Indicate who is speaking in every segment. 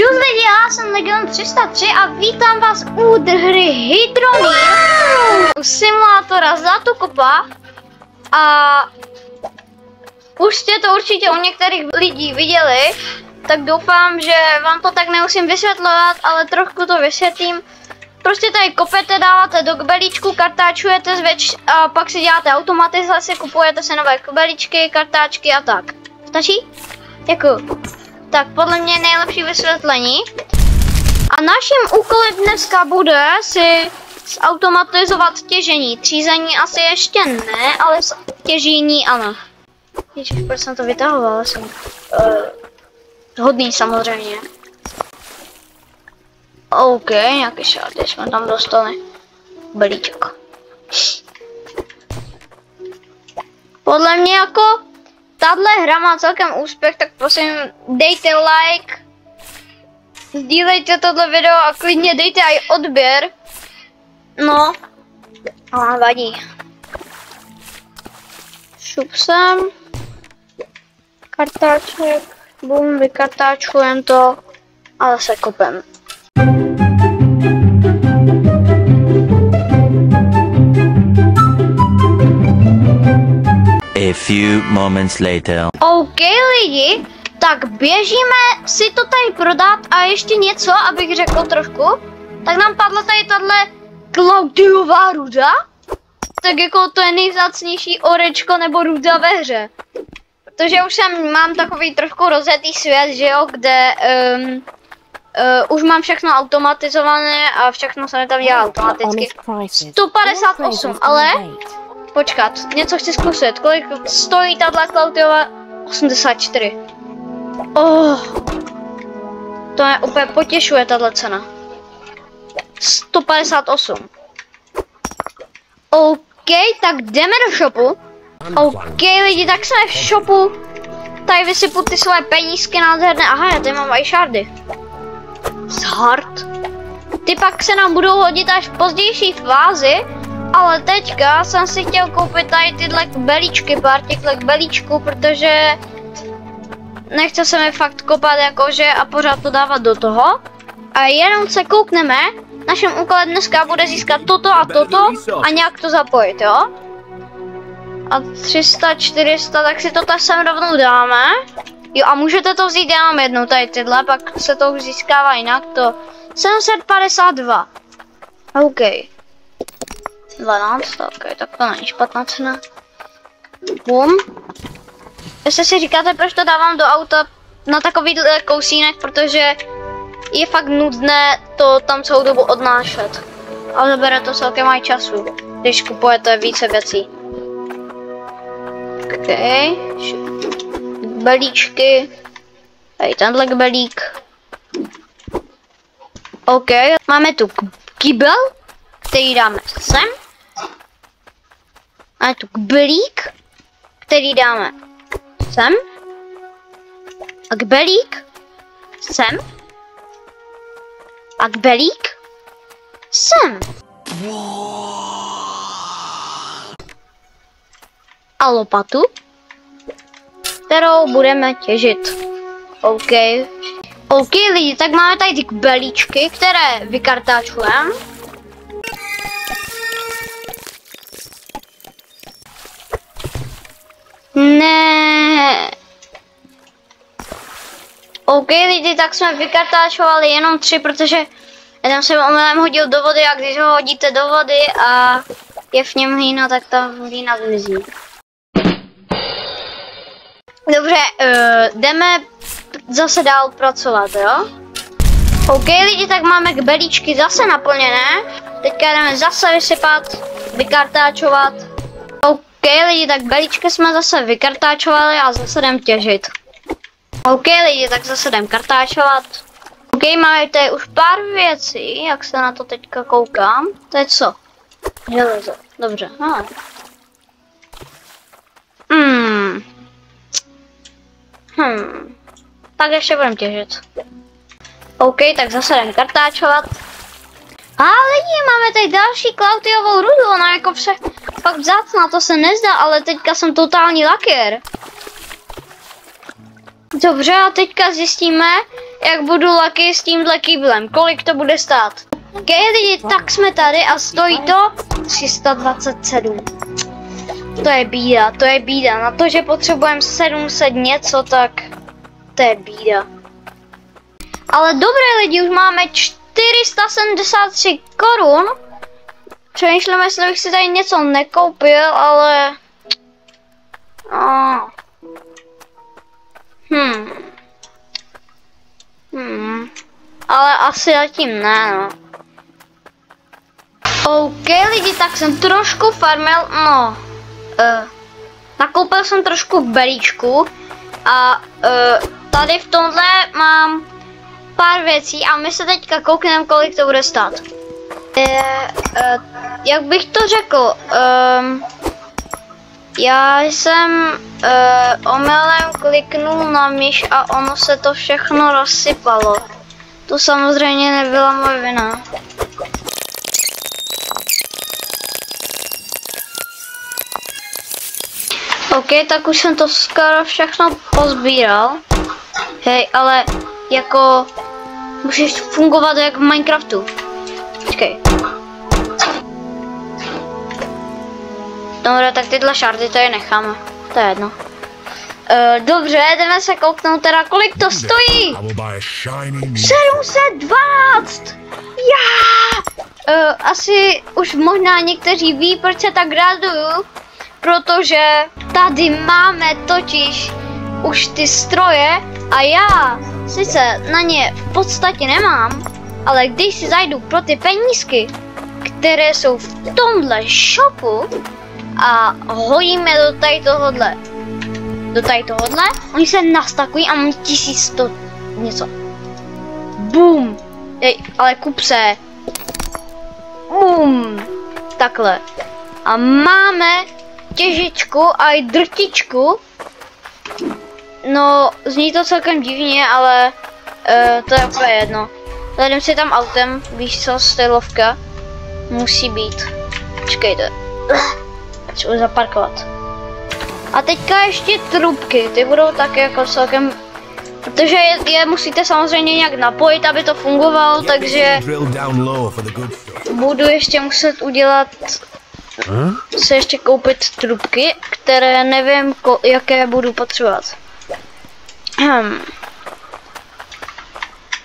Speaker 1: Čus lidi, já jsem Legion 303 a vítám vás u hry Hydromy, u simulátora Zlatokopa a už jste to určitě u některých lidí viděli, tak doufám, že vám to tak nemusím vysvětlovat, ale trošku to vysvětlím. Prostě tady kopete, dáváte do kbelíčku, kartáčujete zvěč a pak si děláte automatizaci, kupujete se nové kbelíčky, kartáčky a tak. Stačí? Děkuju. Tak podle mě nejlepší vysvětlení. A naším úkolem dneska bude si zautomatizovat těžení. Třízení asi ještě ne, ale těžení ano. Ježiš, proč jsem to vytahoval? Jsem uh, hodný samozřejmě. OK, nějaký šáty jsme tam dostali. Belíček. Podle mě jako tahle hra má celkem úspěch, tak prosím dejte like, sdílejte tohle video a klidně dejte i odběr. No, a vadí. Šup sem. Kartáček, bum, vykartáčujem to a zase kopem.
Speaker 2: Few moments later.
Speaker 1: OK lidi, tak běžíme si to tady prodat a ještě něco, abych řekl trošku. Tak nám padla tady tahle Claudiová ruda. Tak jako to je nejvzácnější orečko nebo ruda ve hře. Protože už jsem, mám takový trošku rozjetý svět, že jo, kde um, uh, už mám všechno automatizované a všechno se mi tam dělá automaticky. 158, ale Počkat, něco chci zkusit. Kolik stojí tahle Klaudiova? 84. Oh, to je úplně potěšuje tahle cena. 158. OK, tak jdeme do shopu. OK lidi, tak jsme v shopu. Tady vysypu ty svoje penízky nádherné. Aha, já tady mám i šardy. Zhard. Ty pak se nám budou hodit až v pozdější fázi, ale teďka jsem si chtěl koupit tady tyhle belíčky, pár těchto belíčků, protože nechce se mi fakt kopat jakože a pořád to dávat do toho. A jenom se koukneme, našem úkolem dneska bude získat toto a toto a nějak to zapojit, jo? A 300, 400, tak si to tady sem rovnou dáme. Jo a můžete to vzít jenom jednou tady tyhle, pak se to už získává jinak, to 752. OK. 12, ok, tak to není špatná cena. Bum. Jestli si říkáte, proč to dávám do auta na takový kousínek, protože je fakt nudné to tam celou dobu odnášet. A zabere to celkem mají času, když kupujete více věcí. OK. Belíčky. Tady tenhle belík. OK, máme tu kybel, který dáme sem. Máme tu kbelík, který dáme sem. A kbelík sem. A kbelík sem. A lopatu, kterou budeme těžit. OK. OK lidi, tak máme tady ty kbelíčky, které vykartáčujeme. OK lidi, tak jsme vykartáčovali jenom tři, protože jeden jsem omylem hodil do vody a když ho hodíte do vody a je v něm hlína, tak ta hlína zmizí. Dobře, uh, jdeme zase dál pracovat, jo? OK lidi, tak máme kbelíčky zase naplněné. Teďka jdeme zase vysypat, vykartáčovat. OK lidi, tak belíčky jsme zase vykartáčovali a zase jdem těžit. OK lidi, tak zase jdem kartáčovat. OK, máme tady už pár věcí, jak se na to teďka koukám. To je co? Železo, dobře, ale. Hmm. Hmm. Tak ještě budem těžit. OK, tak zase jdem kartáčovat. A lidi, máme tady další Klaudiovou rudu, ona jako vše fakt vzácná, to se nezdá, ale teďka jsem totální lakier. Dobře, a teďka zjistíme, jak budu lucky s tímhle kýblem. Kolik to bude stát? Ok, lidi, tak jsme tady a stojí to 327. To je bída, to je bída. Na to, že potřebujeme 700 něco, tak to je bída. Ale dobré lidi, už máme 473 korun. Přemýšlím, jestli bych si tady něco nekoupil, ale... Oh. Hmm. Hmm. Ale asi zatím ne, no. OK lidi, tak jsem trošku farmil, no. Uh, nakoupil jsem trošku beríčku a uh, tady v tomhle mám pár věcí a my se teďka koukneme, kolik to bude stát. Uh, uh, jak bych to řekl, um, já jsem uh, omylem kliknul na myš a ono se to všechno rozsypalo. To samozřejmě nebyla moje vina. OK, tak už jsem to skoro všechno pozbíral. Hej, ale jako můžeš fungovat jak v Minecraftu. Počkej. Dobře, tak tyhle šardy to je necháme. To je jedno. Uh, dobře, jdeme se kouknout teda, kolik to stojí. 712! Já! Uh, asi už možná někteří ví, proč se tak raduju, protože tady máme totiž už ty stroje a já sice na ně v podstatě nemám, ale když si zajdu pro ty penízky, které jsou v tomhle shopu a hodíme do tady tohohle, do tady tohohle, oni se nastakují a mám 1100 něco. Boom! Ej, ale kup se. Boom! Takhle. A máme těžičku a i drtičku. No, zní to celkem divně, ale uh, to je úplně jedno. Zajdem si tam autem, víš co, stylovka. Musí být. Počkejte. Potřebuji zaparkovat. A teďka ještě trubky, ty budou taky jako celkem Protože je, je musíte samozřejmě nějak napojit, aby to fungovalo, takže budu ještě muset udělat se ještě koupit trubky, které nevím, jaké budu potřebovat. Hmm.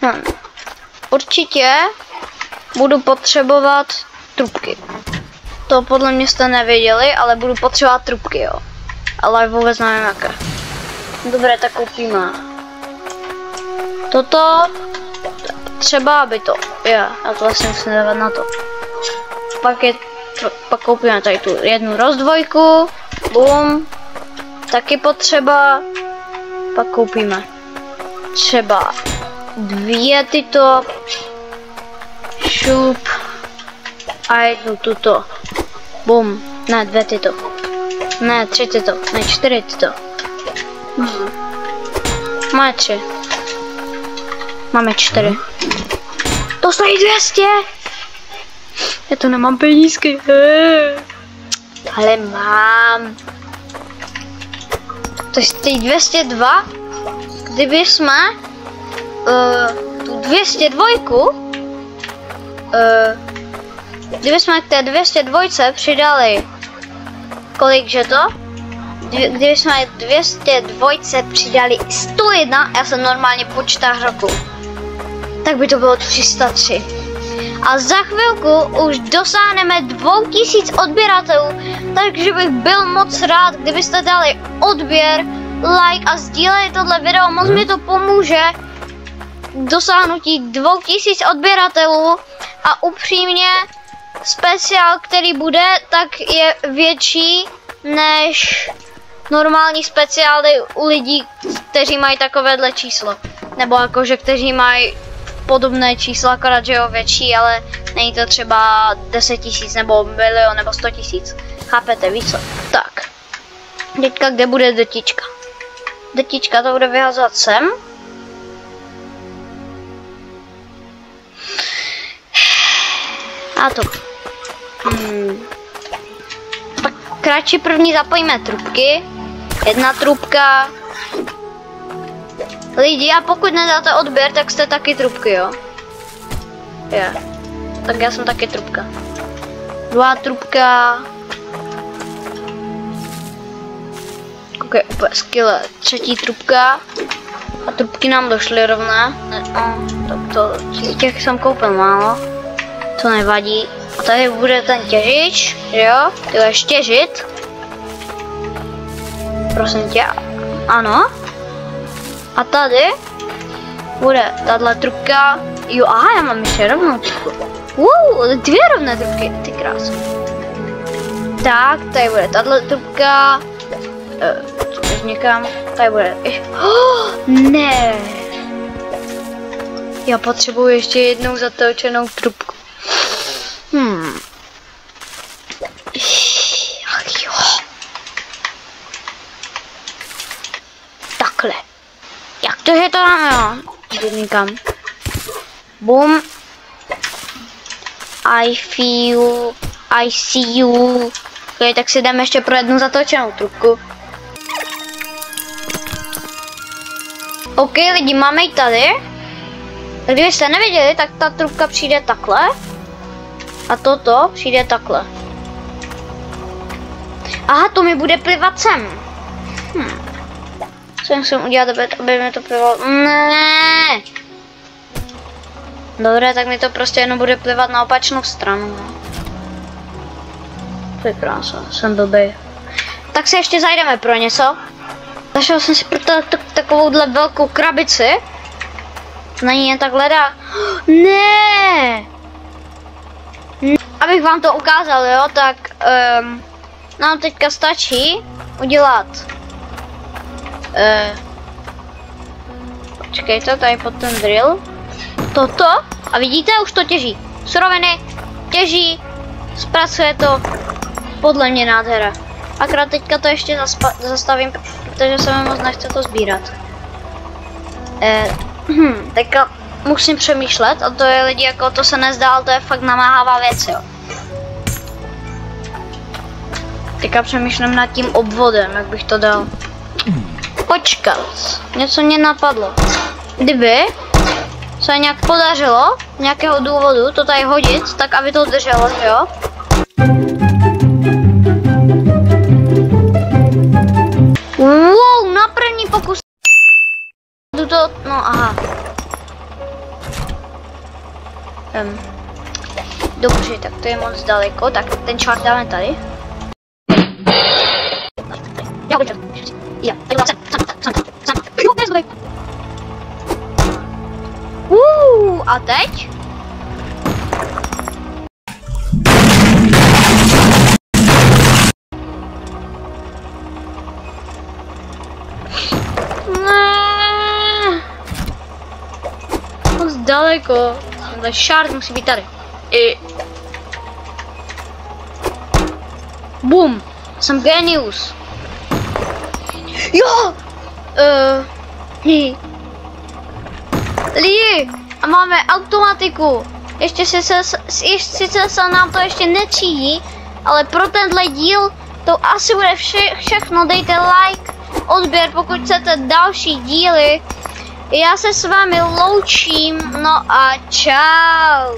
Speaker 1: Hmm. Určitě budu potřebovat trubky. To podle mě jste nevěděli, ale budu potřebovat trubky, jo. Ale vůbec nevím jaké. Dobré, tak koupíme. Toto třeba aby to, já, a to vlastně musím dávat na to. Pak je pak koupíme tady tu jednu rozdvojku, bum, taky potřeba, pak koupíme třeba dvě tyto, šup a jednu tuto, bum, ne dvě tyto, ne tři tyto, ne čtyři tyto, hmm. máme tři, máme čtyři, to stojí 200! Já to nemám penízky. Ale mám. To je 202. Kdyby jsme uh, tu 202 uh, kdyby jsme k té 202 přidali kolik že to? Kdyby jsme 202 přidali 101, já jsem normálně počítá roku, tak by to bylo 303 a za chvilku už dosáhneme 2000 odběratelů, takže bych byl moc rád, kdybyste dali odběr, like a sdíleli tohle video, moc mi to pomůže dosáhnutí 2000 odběratelů a upřímně speciál, který bude, tak je větší než normální speciály u lidí, kteří mají takovéhle číslo. Nebo jakože kteří mají podobné čísla, akorát, že jo, větší, ale není to třeba 10 tisíc, nebo milion, nebo 100 tisíc. Chápete, víc co? Tak. Teďka kde bude detička? Detička to bude vyhazovat sem. A to. Hmm. Tak kratší první zapojíme trubky. Jedna trubka. Lidi, a pokud nedáte odběr, tak jste taky trubky, jo? Je. Tak já jsem taky trubka. Druhá trubka. Ok, úplně skvěle. Třetí trubka. A trubky nám došly rovné. Ne, no, tak to, těch jsem koupil málo. To nevadí. A tady bude ten těžič, jo? Ty budeš těžit. Prosím tě. Ano. A tady bude tahle trubka. Jo, aha, já mám ještě rovnou trubku. Wow, dvě rovné trubky, ty krás. Tak, tady bude tahle trubka. Uh, někam. Tady bude. Oh, ne. Já potřebuji ještě jednou zatočenou trubku. Hmm. Ach jo. Takhle. Jak to je to dáme, jo? Někam. Boom. I feel, I see you. Okay, tak si dáme ještě pro jednu zatočenou trubku. OK, lidi, máme ji tady. Kdybyste neviděli, tak ta trubka přijde takhle. A toto přijde takhle. Aha, to mi bude plivat sem. Co musím udělat, aby, mi to plivalo? Ne. Dobré, tak mi to prostě jenom bude plivat na opačnou stranu. No. To je krása, jsem blbý. Tak si ještě zajdeme pro něco. Zašel jsem si pro takovouhle velkou krabici. Na ní jen tak hledá. Ne! Abych vám to ukázal, jo, tak um, nám teďka stačí udělat uh, počkejte, tady pod ten drill toto a vidíte, už to těží suroviny, těží, zpracuje to podle mě nádhera. Akorát teďka to ještě zastavím, protože se mi moc nechce to sbírat. Eh, hm, teďka musím přemýšlet a to je lidi jako to se nezdá, ale to je fakt namáhavá věc, jo. Teďka přemýšlím nad tím obvodem, jak bych to dal. Počkat, něco mě napadlo. Kdyby se nějak podařilo, z nějakého důvodu, to tady hodit, tak aby to drželo, jo? Wow, na první pokus. To, no aha. Um. Dobře, tak to je moc daleko, tak ten člák dáme tady. Já bych Já, tak sem, sem, sem, sem. A teď? Moc daleko. Tenhle šárt musí být tady. I... Boom. Jsem genius. Jo! Uh. Lidi, a máme automatiku. Ještě se, se, sice se nám to ještě netřídí, ale pro tenhle díl to asi bude vše, všechno. Dejte like, odběr, pokud chcete další díly. Já se s vámi loučím, no a čau.